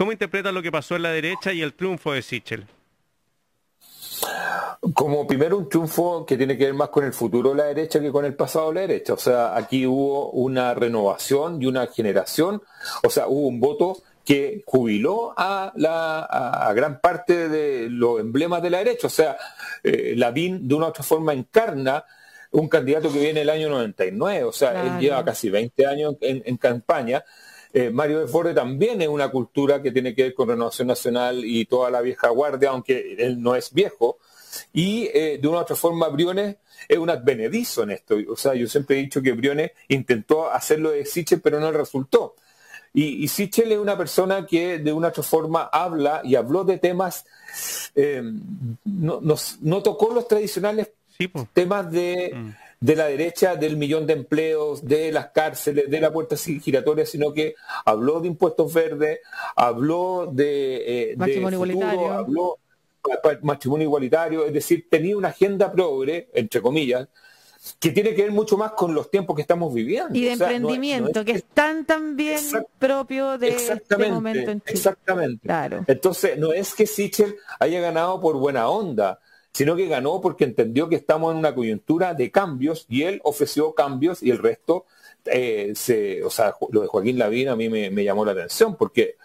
¿Cómo interpretas lo que pasó en la derecha y el triunfo de Sichel? Como primero un triunfo que tiene que ver más con el futuro de la derecha que con el pasado de la derecha. O sea, aquí hubo una renovación y una generación, o sea, hubo un voto que jubiló a, la, a gran parte de los emblemas de la derecha. O sea, eh, Lavín de una u otra forma encarna un candidato que viene el año 99, o sea, él lleva casi 20 años en, campaña. Eh, Mario Desbordes también es una cultura que tiene que ver con Renovación Nacional y toda la vieja guardia, aunque él no es viejo. Y eh, de una u otra forma, Briones es un advenedizo en esto. O sea, yo siempre he dicho que Briones intentó hacerlo de Sichel, pero no resultó. Y, y Sichel es una persona que de una u otra forma habla y habló de temas, eh, no, no, tocó los tradicionales temas de, mm. De, la derecha, del millón de empleos, de las cárceles, de la puerta giratoria, sino que habló de impuestos verdes, habló de, eh, matrimonio igualitario. habló matrimonio igualitario, es decir, tenía una agenda progre, entre comillas, que tiene que ver mucho más con los tiempos que estamos viviendo. Y de emprendimiento, que es tan también propio de este momento en Chile. Exactamente. Claro. Entonces, no es que Sichel haya ganado por buena onda, sino que ganó porque entendió que estamos en una coyuntura de cambios y él ofreció cambios y el resto, eh, se, o sea, lo de Joaquín Lavín a mí me, llamó la atención porque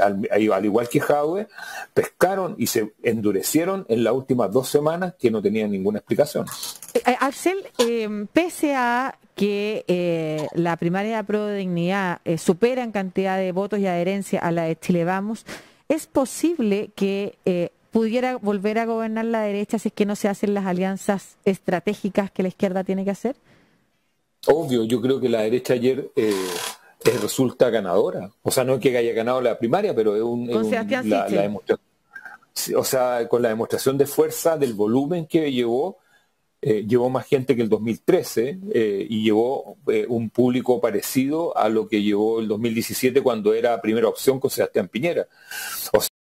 al, igual que Jaue, pescaron y se endurecieron en las últimas dos semanas que no tenían ninguna explicación. Eh, eh, Axel, pese a que la primaria Pro de Dignidad supera en cantidad de votos y adherencia a la de Chile Vamos, ¿es posible que pudiera volver a gobernar la derecha si es que no se hacen las alianzas estratégicas que la izquierda tiene que hacer? Obvio, yo creo que la derecha ayer eh, resulta ganadora. O sea, no es que haya ganado la primaria, pero es un... Con la, demostración. O sea, con la demostración de fuerza del volumen que llevó, eh, llevó más gente que el 2013 eh, y llevó un público parecido a lo que llevó el 2017 cuando era primera opción con Sebastián Piñera. O